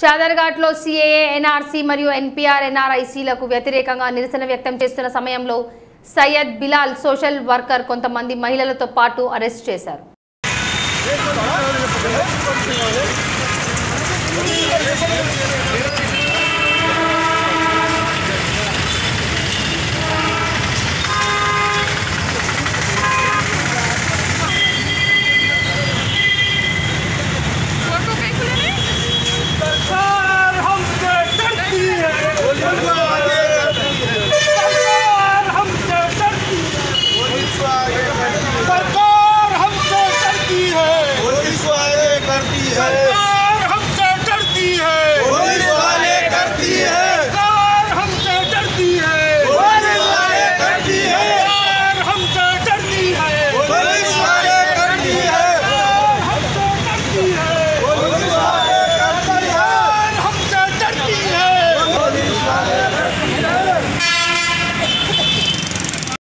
చాదర్ఘాట్లో CAA NRC మరియు NPR ఎన్ఆర్ఐసీలకు వ్యతిరేకంగా నిరసన వ్యక్తం చేస్తున్న సమయంలో సయ్యద్ బిలాల్ సోషల్ వర్కర్ కొంతమంది మహిళలతో పాటు అరెస్ట్ చేశారు. Brasil!